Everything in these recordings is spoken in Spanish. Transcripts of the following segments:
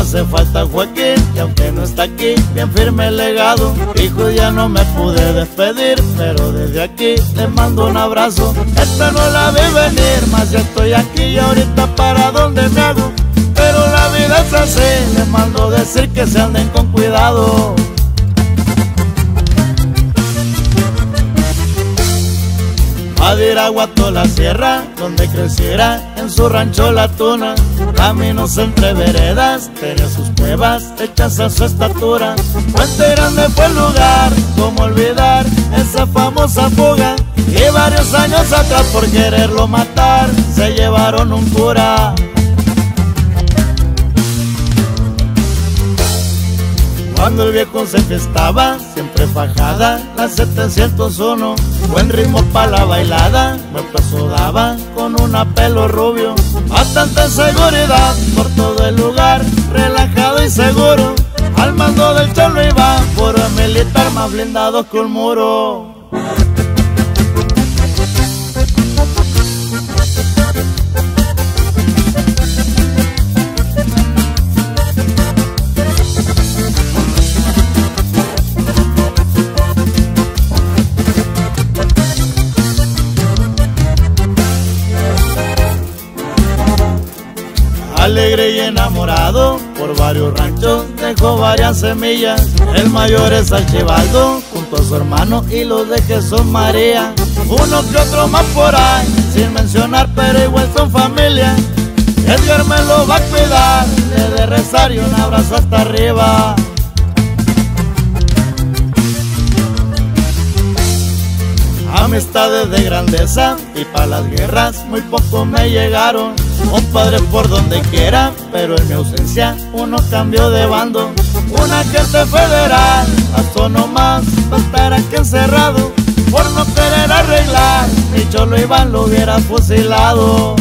hace falta Joaquín Y aunque no está aquí, bien firme el legado. Hijo, ya no me pude despedir Pero desde aquí le mando un abrazo. Esta no la vi venir, más ya estoy aquí Y ahorita para dónde me hago. Pero la vida es así, les mando decir que se anden con cuidado Guato la sierra, donde creciera en su rancho la tuna. Caminos entre veredas, tenía sus cuevas hechas a su estatura. Puente grande fue el lugar, como olvidar esa famosa fuga. Y varios años atrás por quererlo matar, se llevaron un cura. Cuando el viejo se festaba, siempre fajada, la 701 Buen ritmo para la bailada, buen paso daba con un pelo rubio. Bastante seguridad por todo el lugar, relajado y seguro Al mando del cholo iba, por militar más blindado que un muro Alegre y enamorado, por varios ranchos dejó varias semillas. El mayor es Archibaldo, junto a su hermano y los de Jesús María. Uno que otro más por ahí, sin mencionar, pero igual son familia. Edgar me lo va a cuidar, le de rezar y un abrazo hasta arriba. Amistades de grandeza y para las guerras muy poco me llegaron. Un padre por donde quiera, pero en mi ausencia uno cambió de bando. Un agente federal, hasta nomás, va a estar aquí encerrado. Por no querer arreglar, mi cholo Iván lo hubiera fusilado.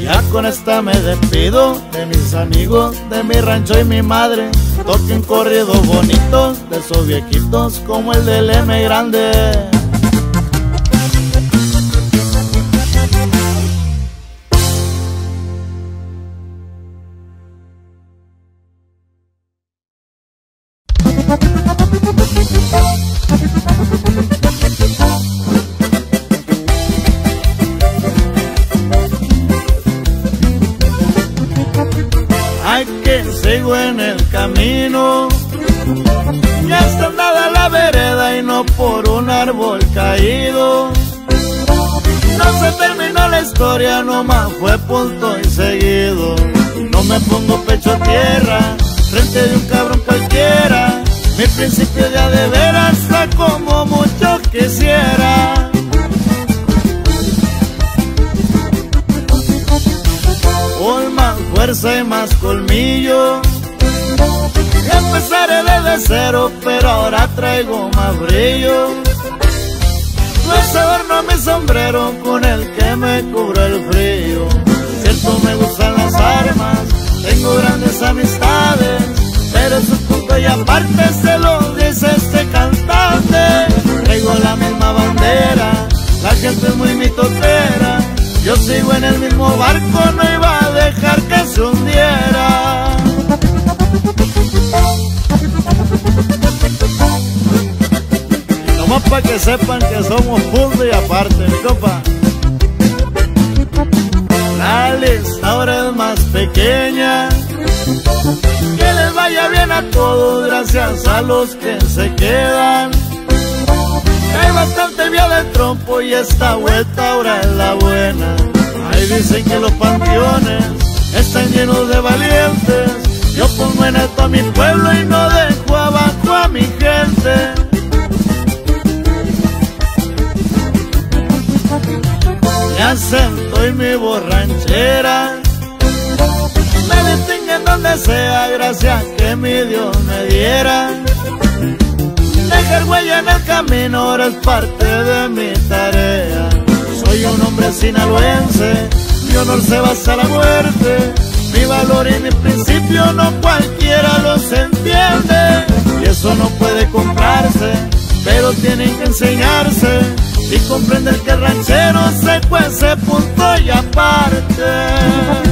Ya con esta me despido de mis amigos, de mi rancho y mi madre. Toquen corridos bonitos de esos viejitos como el del M grande. Historia, nomás fue punto y seguido. No me pongo pecho a tierra, frente de un cabrón cualquiera. Mi principio ya de veras está como mucho quisiera. Hoy más fuerza y más colmillo. Empezaré desde cero, pero ahora traigo más brillo. No es adorno mi sombrero con el que me cubre el frío. Cierto me gustan las armas, tengo grandes amistades, pero su punto y aparte se lo dice este cantante. Traigo la misma bandera, la gente es muy mitotera. Yo sigo en el mismo barco, no que sepan que somos punto y aparte, mi compa. La lista ahora es más pequeña. Que les vaya bien a todos, gracias a los que se quedan. Hay bastante vía de trompo y esta vuelta ahora es la buena. Ahí dicen que los panteones están llenos de valientes. Yo pongo en alto a mi pueblo y no dejo borranchera. Me distinguen donde sea, gracias que mi Dios me diera. Dejar huella en el camino ahora es parte de mi tarea. Soy un hombre sinaloense, mi honor se basa a la muerte. Mi valor y mi principio no cualquiera los entiende. Y eso no puede comprarse, pero tienen que enseñarse. Y comprender que el ranchero se cuece punto y aparte.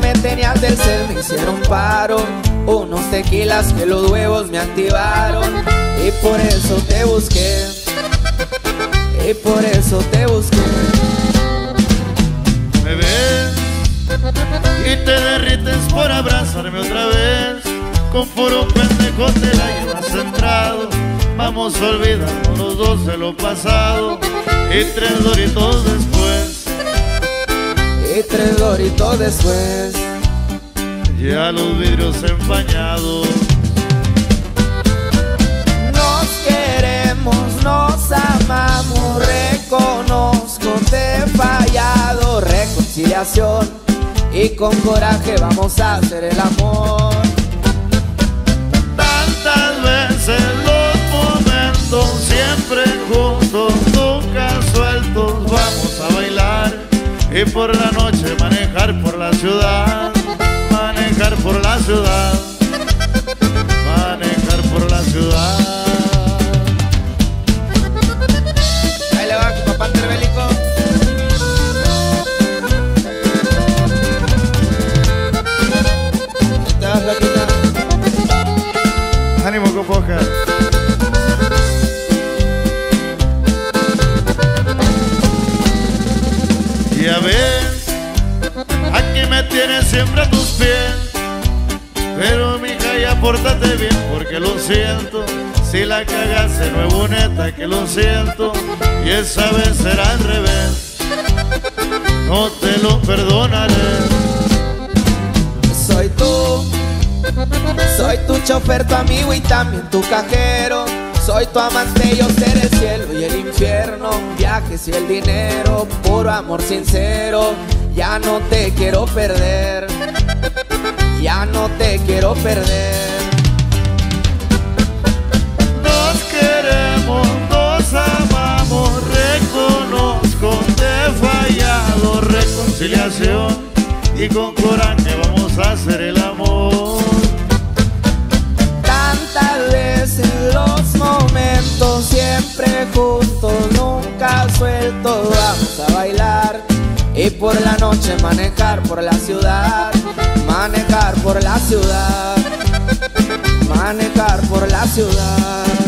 Me tenías del ser, me hicieron paro. Unos tequilas que los huevos me activaron. Y por eso te busqué. Y por eso te busqué. Me ves y te derrites por abrazarme otra vez. Con puro pendejo te la llevas centrado. Vamos a olvidarnos los dos de lo pasado Y tres doritos después y tres doritos después. Ya los vidrios empañados. Nos queremos, nos amamos Reconozco, te he fallado. Reconciliación Y con coraje vamos a hacer el amor. Tantas veces los y por la noche manejar por la ciudad, manejar por la ciudad, Si la cagas de nuevo neta que lo siento. Y esa vez será al revés. No te lo perdonaré. Soy tú, soy tu chofer, tu amigo y también tu cajero soy tu amante, yo seré el cielo y el infierno Viajes y el dinero, puro amor sincero Ya no te quiero perder Ya no te quiero perder queremos, nos amamos Reconozco, te fallado Reconciliación y con coraje vamos a hacer el amor Tantas veces los momentos siempre juntos, nunca sueltos, vamos a bailar y por la noche manejar por la ciudad, manejar por la ciudad, manejar por la ciudad.